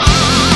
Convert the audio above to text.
Ah!